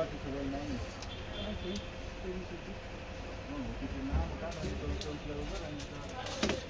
Thank you.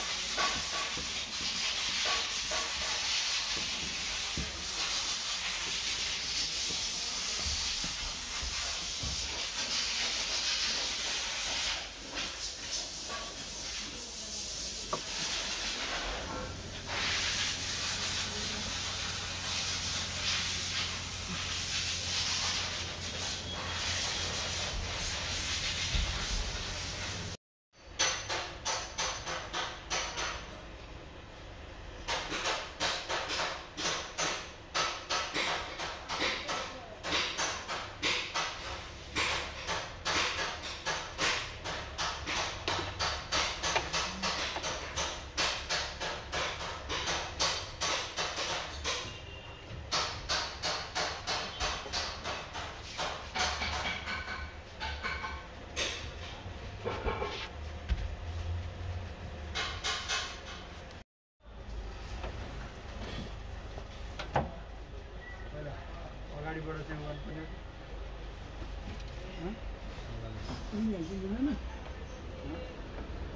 Ini yang sini mana?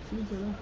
Sini jalan.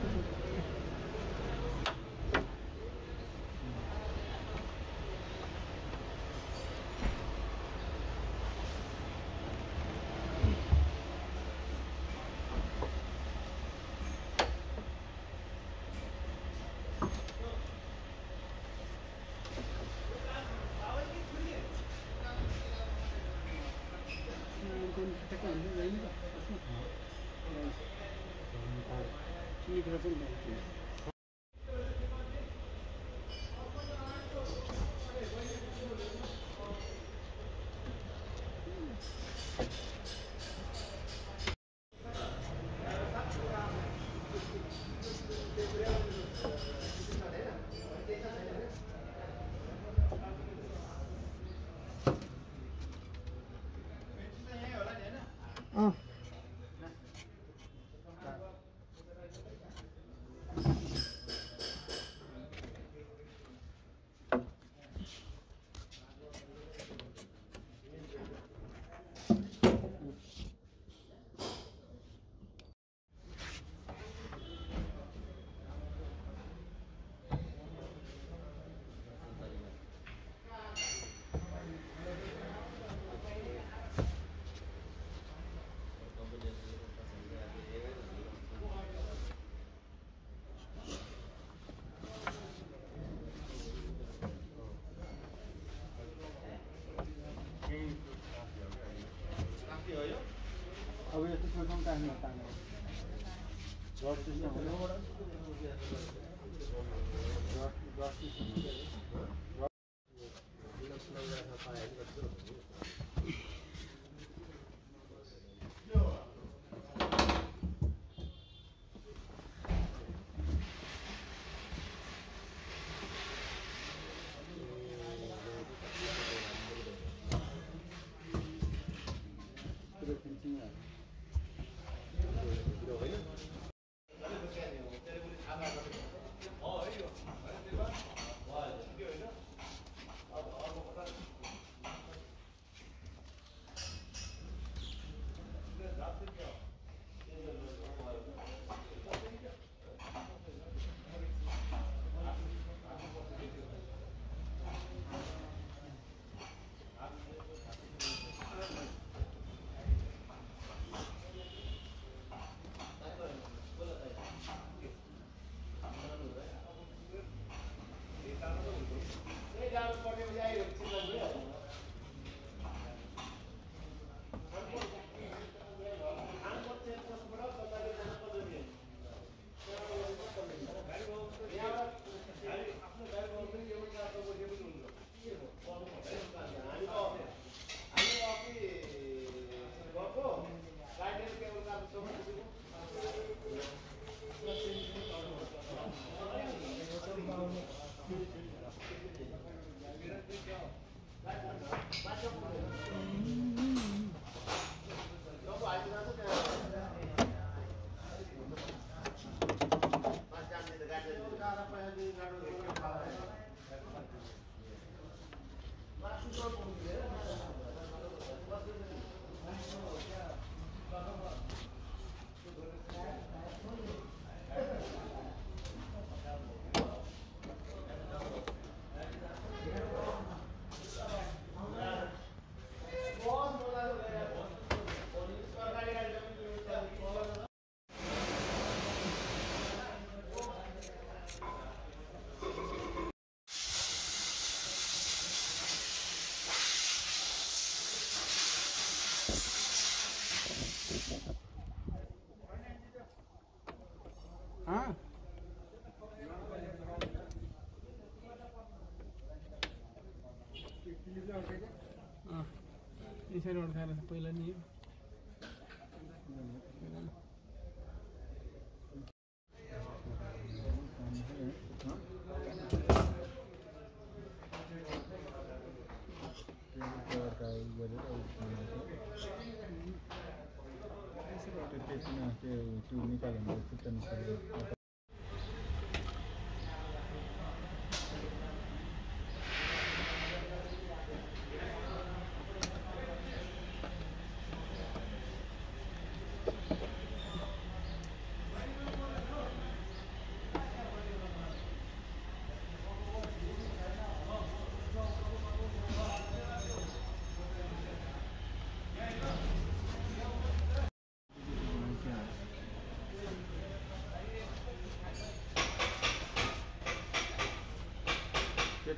अब यस्तो छेउछाउ टाङ्ने टाङ्ने रड चाहिँ यहाँ हो पहिला नि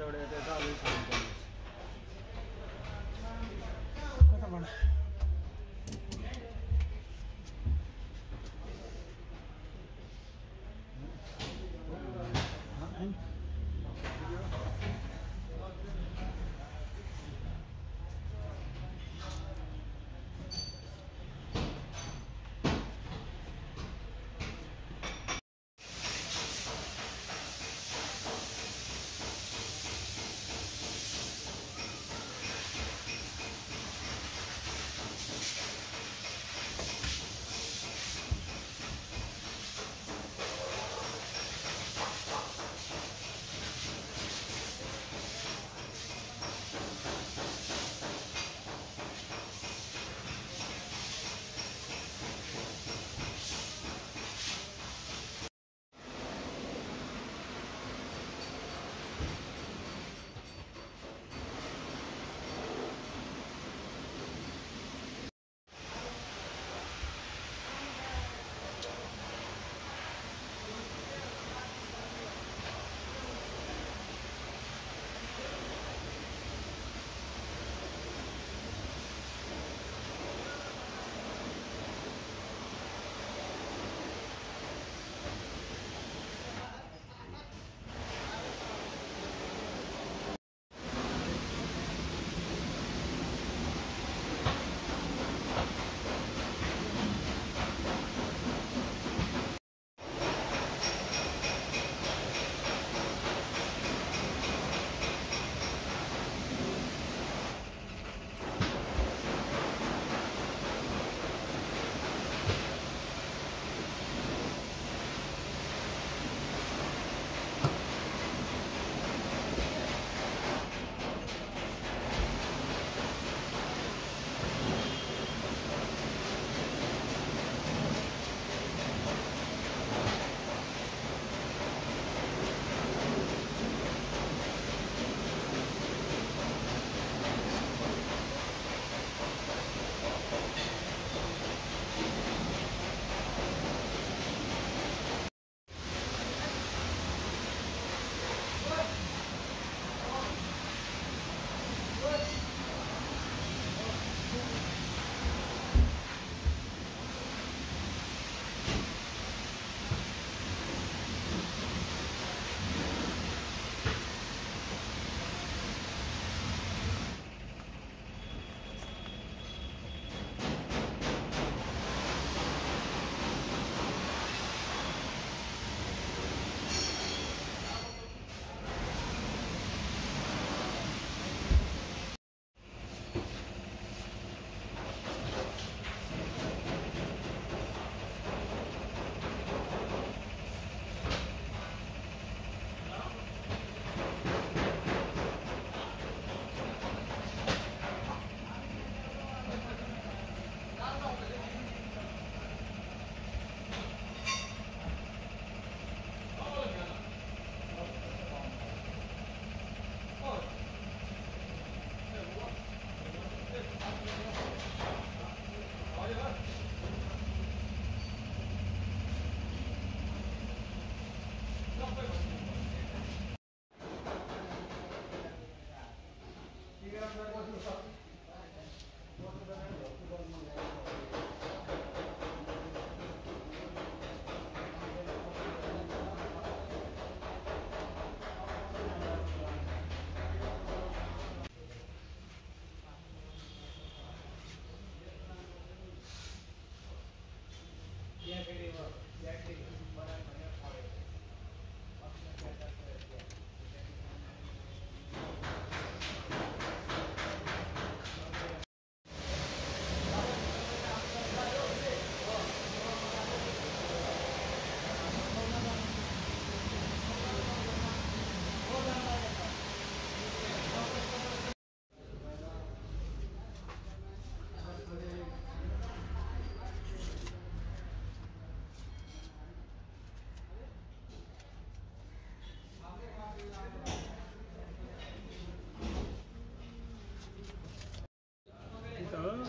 त्यताबाट यता यता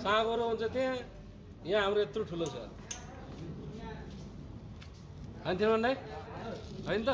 साँगोरो हुन्छ त्यहाँ यहाँ हाम्रो यत्रो ठुलो छ। होइन थियो दाइ होइन त?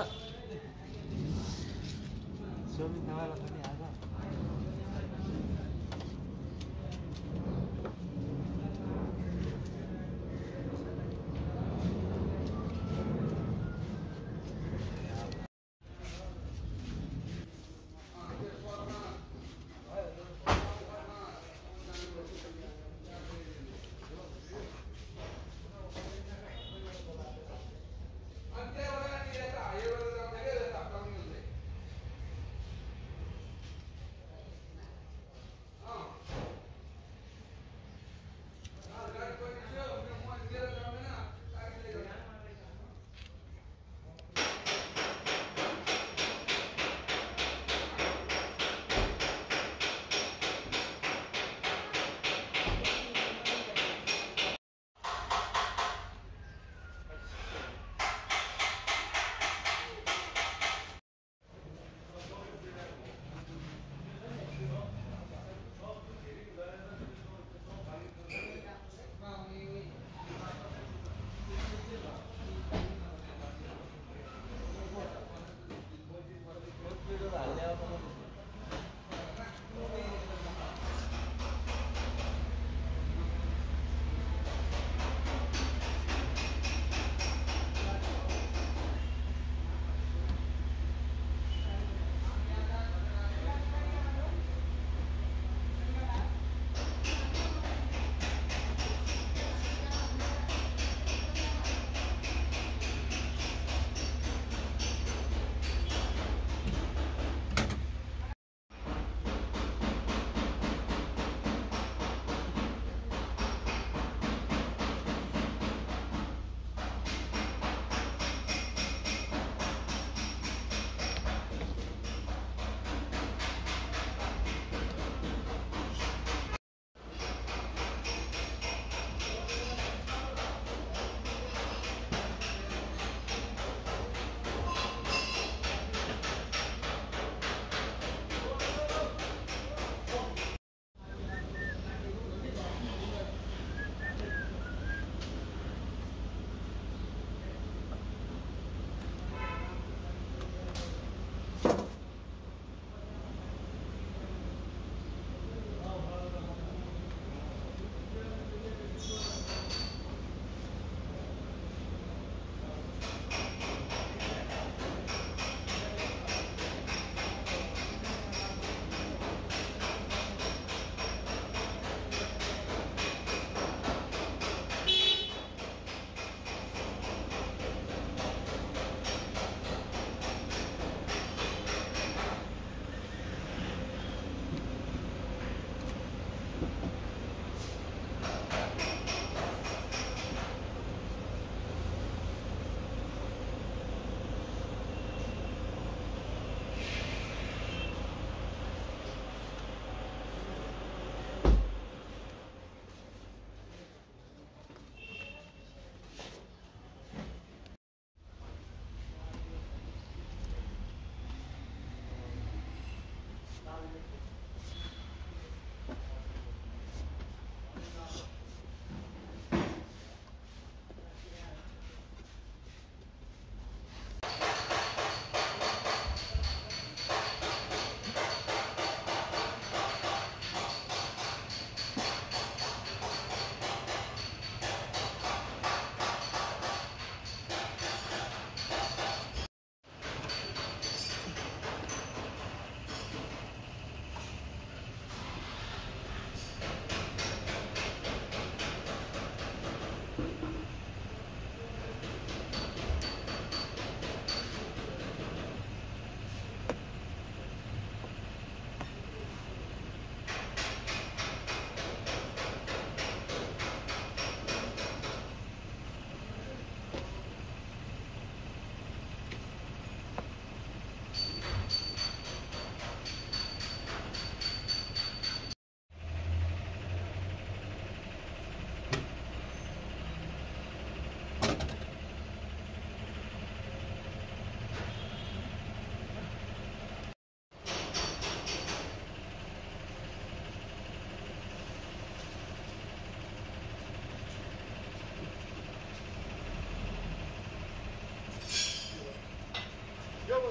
solid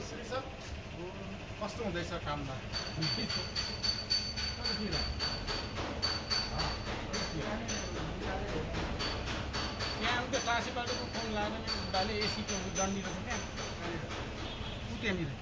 श्री सर कस्तो हुँदैछ काममा त्यहाँ उता बाटोको फोन लाग्यो भने उनीहरूले एसीको डन्डी रहेछ क्या ऊ त्यहाँनिर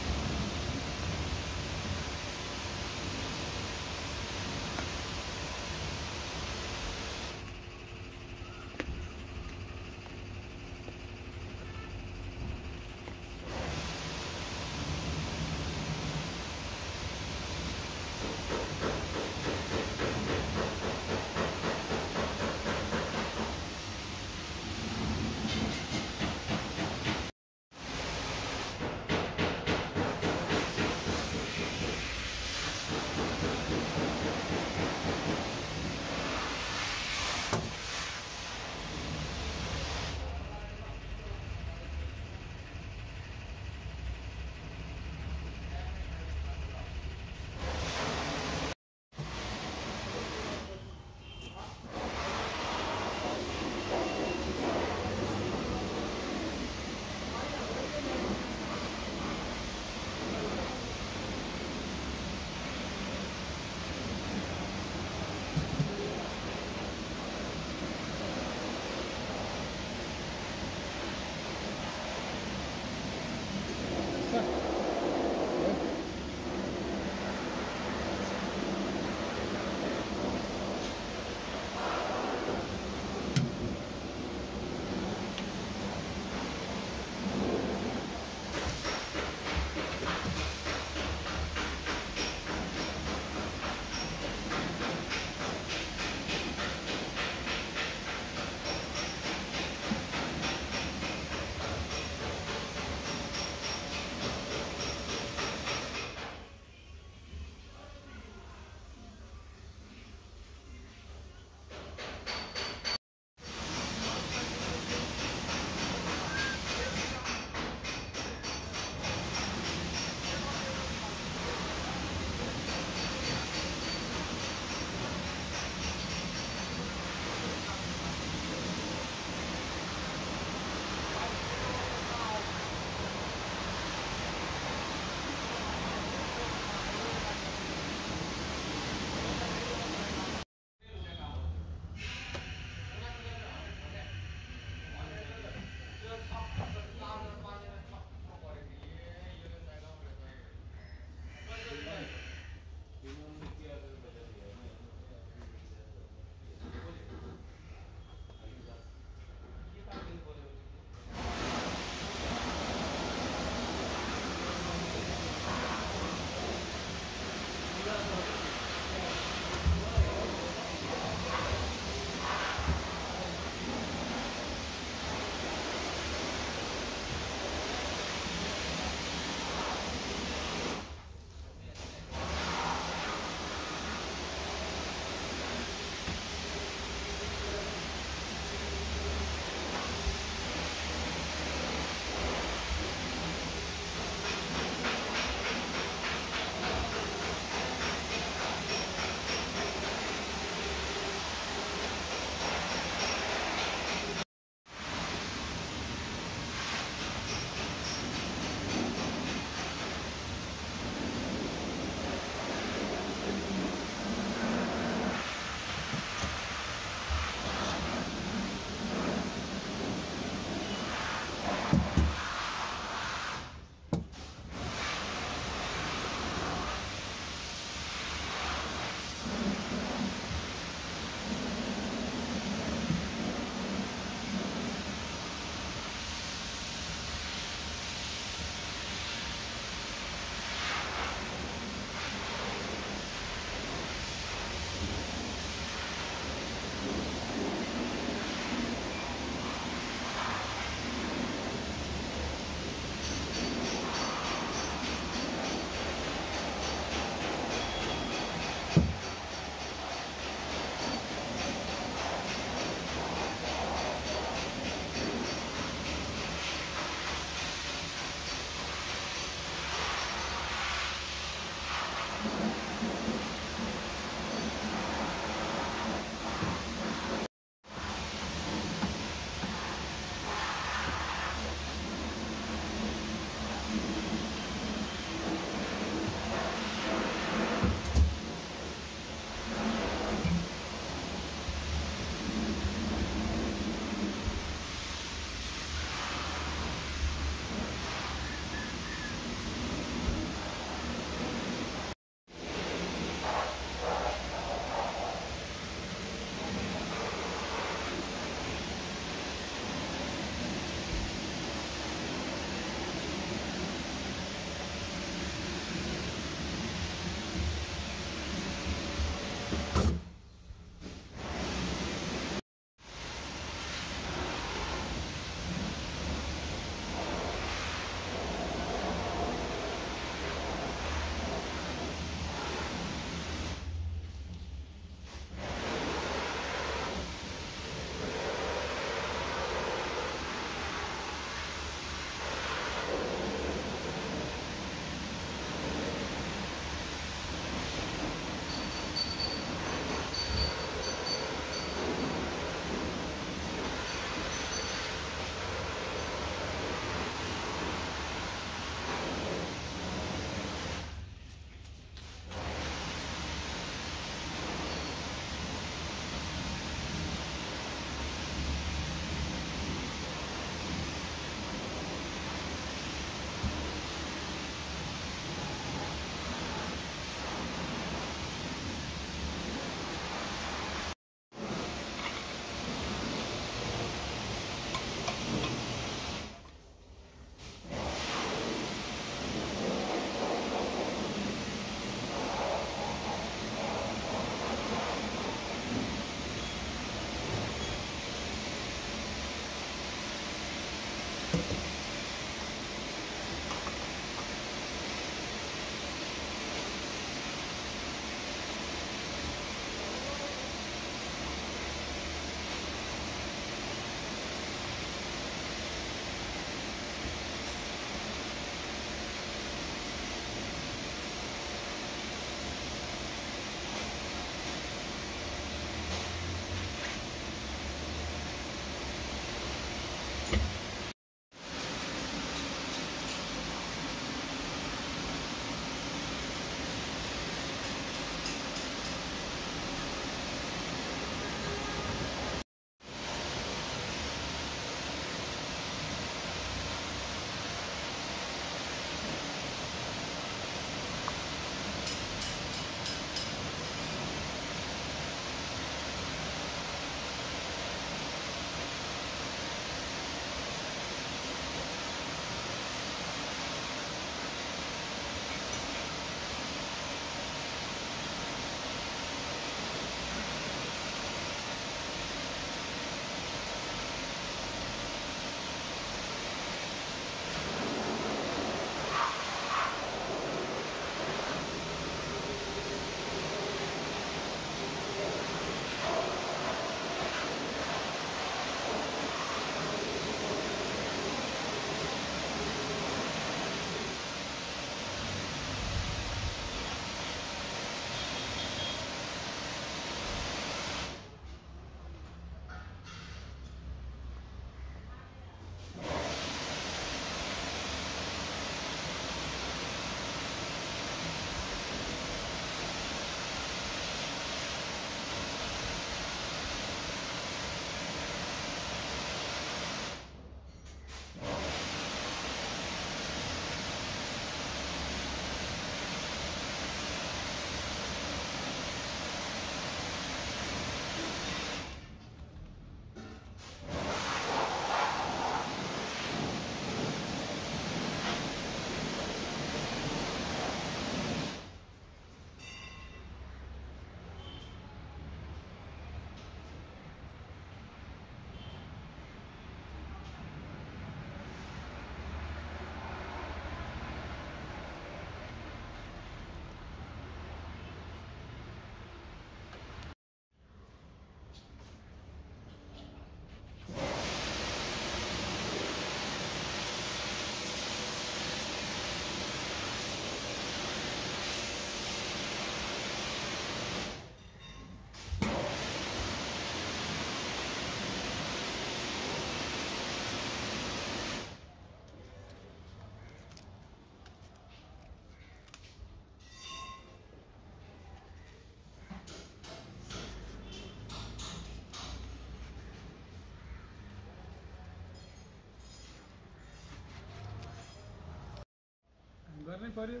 गर्नै पर्यो।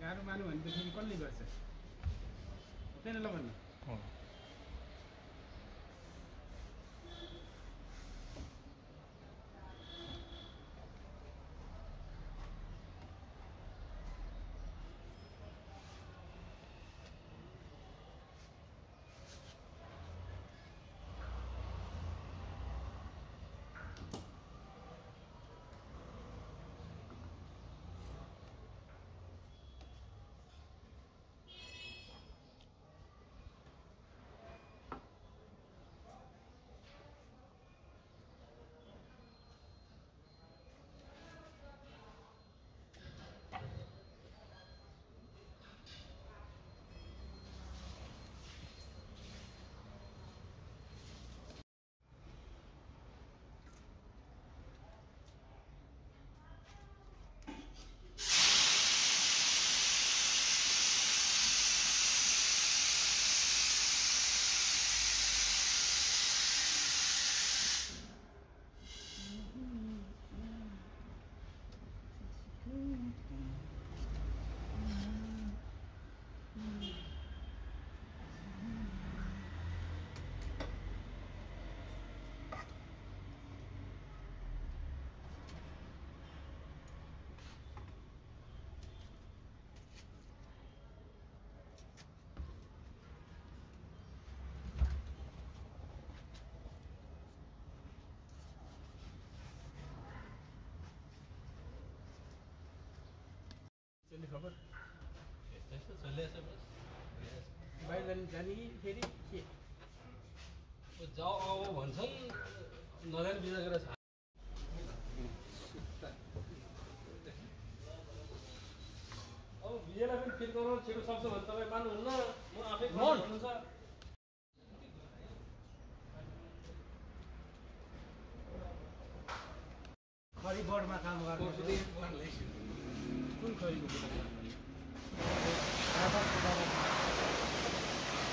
गाह्रो मानु भनेदेखि कसले गर्छ? हुँदैन ल भन्नु। त्यसले खबर? जाने कि फेरि? के अब जाऊ आऊ भन्छन् नजाने बिदा गरेर छ अब भिजेलाई पनि फिल गराउनु छिटो सक्छ भने तपाईँ मान्नुहुन्न म आफै मोहन। भन्नुहुन्छ खरी बोर्डमा काम गर्ने कुन खरीको कुरा गर्नु?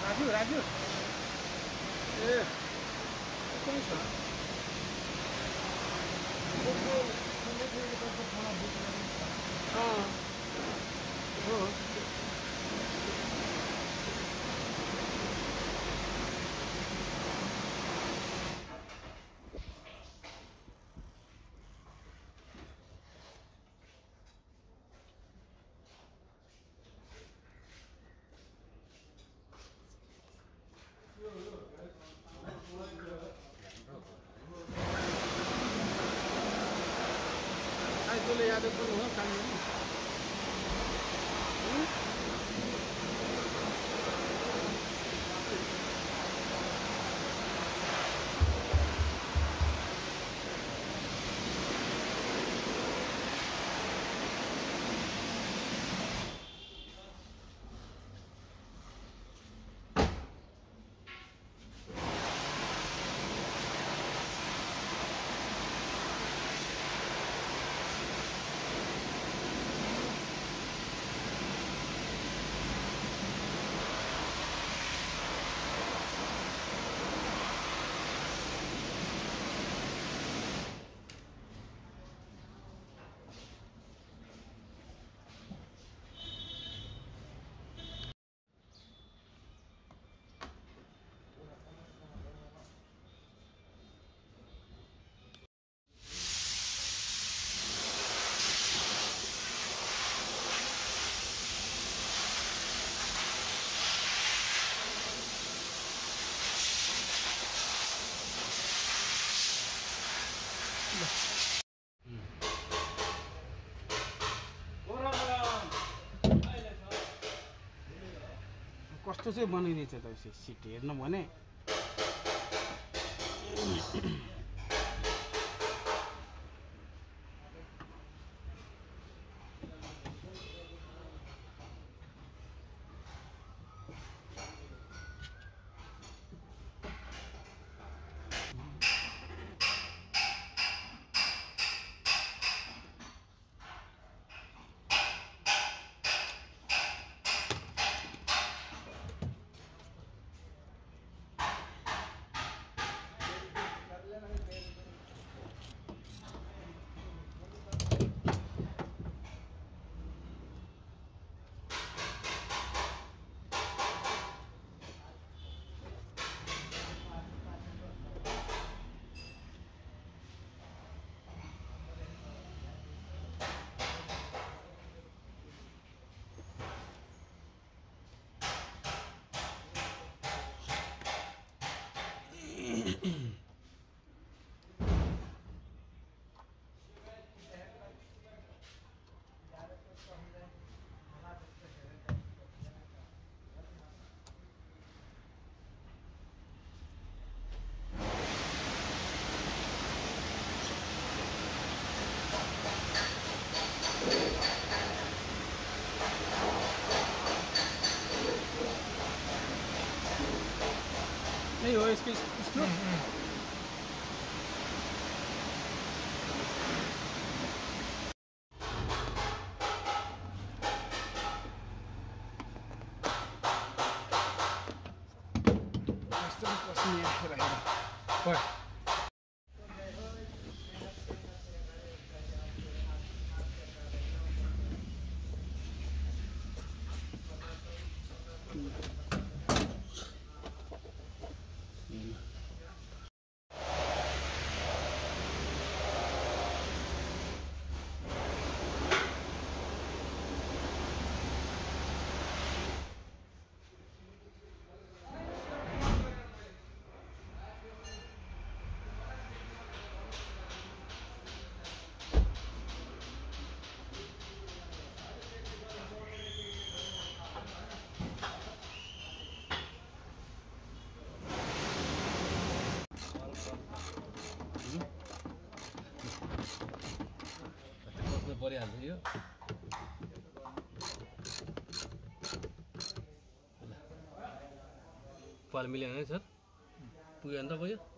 राजु राजु ए कहीँ छ अँ हो आज तँले याद गर्नु हो काम गर्नु कस्तो चाहिँ बनाइदिएछ त सिट? हेर्नु भने। No. गरिहाल्छु यो पाल मिलेन है सर पुग्यो भने त भयो